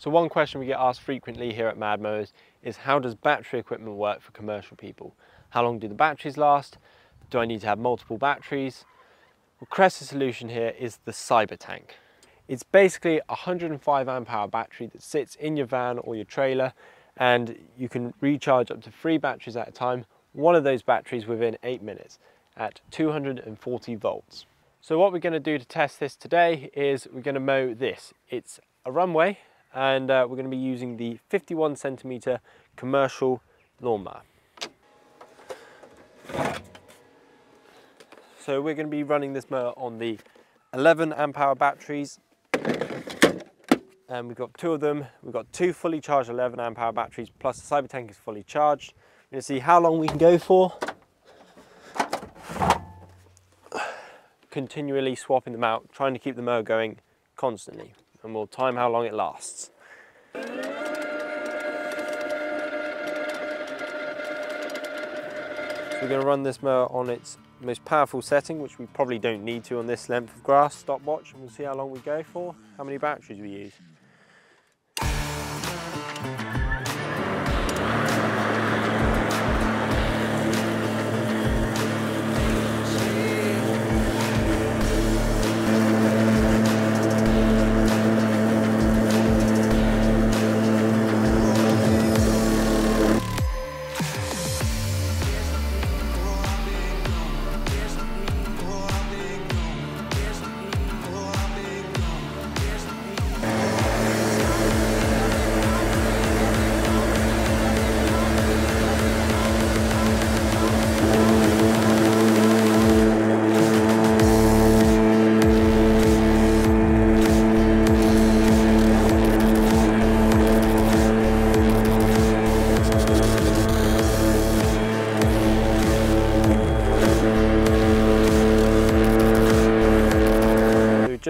So one question we get asked frequently here at Mad Mowers is how does battery equipment work for commercial people? How long do the batteries last? Do I need to have multiple batteries? Well, Kress's solution here is the Cyber Tank. It's basically a 105 amp hour battery that sits in your van or your trailer and you can recharge up to three batteries at a time, one of those batteries within eight minutes at 240 volts. So what we're going to do to test this today is we're going to mow this. It's a runway and uh, we're going to be using the 51 centimeter commercial lawnmower. So we're going to be running this mower on the 11 amp hour batteries and we've got two of them. We've got two fully charged 11 amp hour batteries plus the cyber tank is fully charged. We're going to see how long we can go for. Continually swapping them out, trying to keep the mower going constantly and we'll time how long it lasts. So we're going to run this mower on its most powerful setting, which we probably don't need to on this length of grass stopwatch, and we'll see how long we go for, how many batteries we use.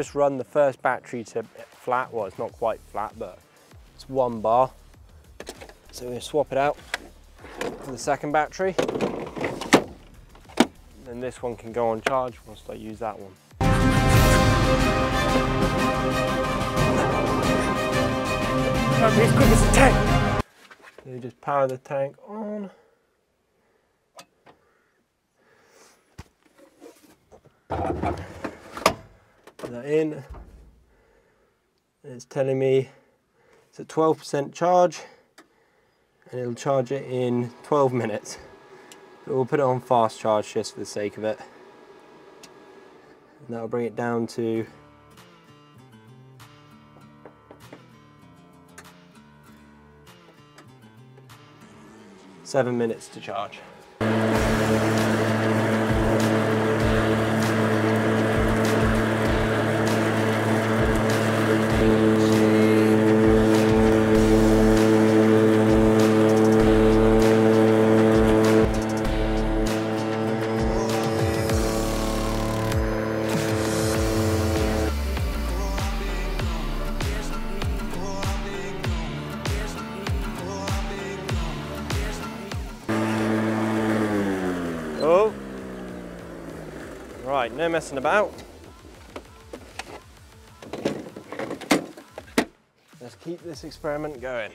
Just run the first battery to flat. Well, it's not quite flat, but it's one bar. So we're gonna swap it out for the second battery. Then this one can go on charge once I use that one. Be as quick as the tank. So you just power the tank on. That in. it's telling me it's at 12% charge and it'll charge it in 12 minutes. But we'll put it on fast charge just for the sake of it. And that'll bring it down to seven minutes to charge. Right, no messing about. Let's keep this experiment going.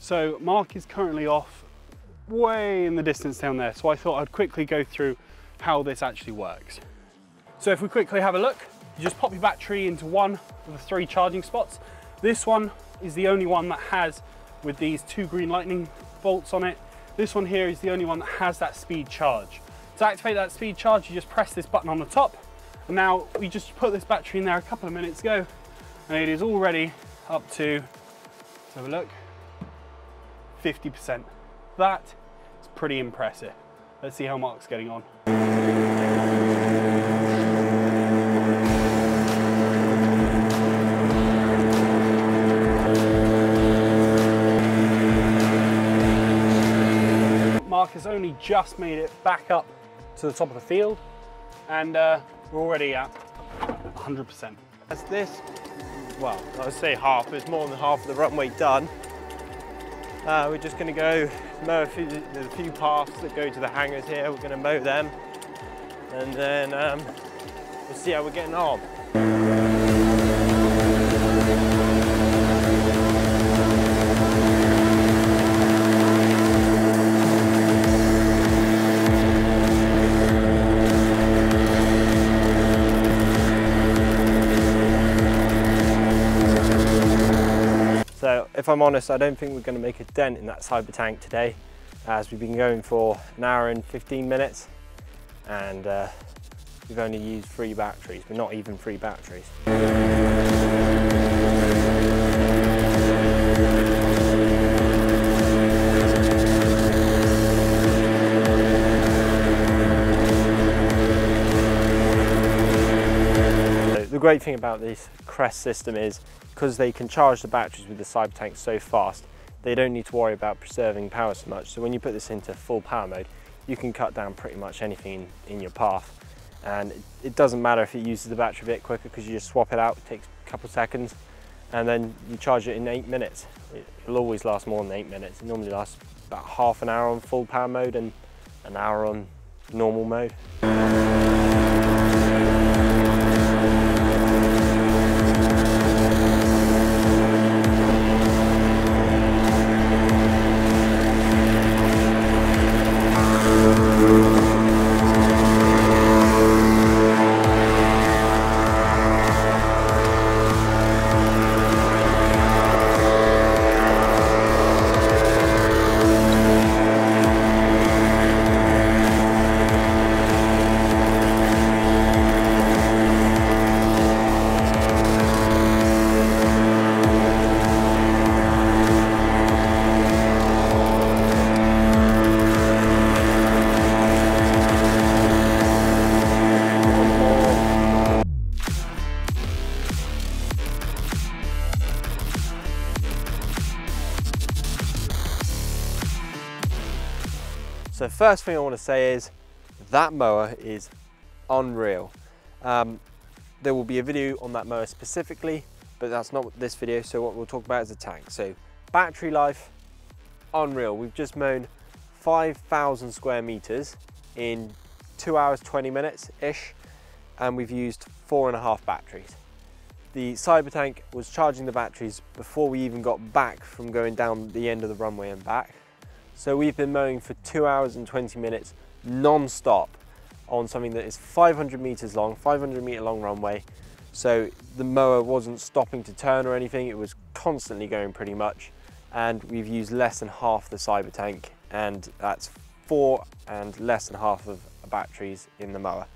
So Mark is currently off way in the distance down there. So I thought I'd quickly go through how this actually works. So if we quickly have a look, you just pop your battery into one of the three charging spots. This one is the only one that has with these two green lightning bolts on it. This one here is the only one that has that speed charge. To activate that speed charge, you just press this button on the top. And now we just put this battery in there a couple of minutes ago and it is already up to, let's have a look, 50%. That is pretty impressive. Let's see how Mark's getting on. Just made it back up to the top of the field and uh, we're already at 100%. That's this, well, I would say half, it's more than half of the runway done. Uh, we're just going to go mow a few, there's a few paths that go to the hangars here. We're going to mow them and then um, we'll see how we're getting on. If I'm honest, I don't think we're going to make a dent in that cyber tank today as we've been going for an hour and 15 minutes and uh, we've only used three batteries, but not even three batteries. The great thing about this Kress system is because they can charge the batteries with the cyber tank so fast, they don't need to worry about preserving power so much. So when you put this into full power mode, you can cut down pretty much anything in, in your path. And it, it, doesn't matter if it uses the battery a bit quicker because you just swap it out, it takes a couple seconds, and then you charge it in eight minutes. It, will always last more than eight minutes. It normally lasts about half an hour on full power mode and an hour on normal mode. So first thing I want to say is that mower is unreal. Um, there will be a video on that mower specifically, but that's not this video. So what we'll talk about is the tank. So battery life, unreal. We've just mown 5,000 square meters in two hours, 20 minutes ish. And we've used four and a half batteries. The cyber tank was charging the batteries before we even got back from going down the end of the runway and back. So we've been mowing for two hours and 20 minutes non-stop on something that is 500 meters long, 500 meter long runway. So the mower wasn't stopping to turn or anything, it was constantly going pretty much. And we've used less than half the cyber tank and that's four and less than half of batteries in the mower.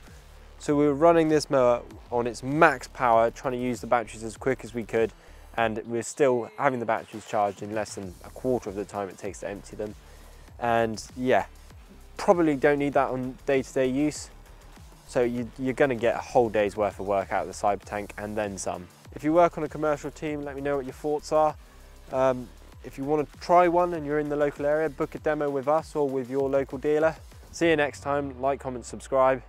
So we were running this mower on its max power, trying to use the batteries as quick as we could and we're still having the batteries charged in less than a quarter of the time it takes to empty them. And yeah, probably don't need that on day-to-day -day use. So you, are gonna get a whole day's worth of work out of the Cyber Tank and then some. If you work on a commercial team, let me know what your thoughts are. Um, if you want to try one and you're in the local area, book a demo with us or with your local dealer. See you next time, like, comment, subscribe.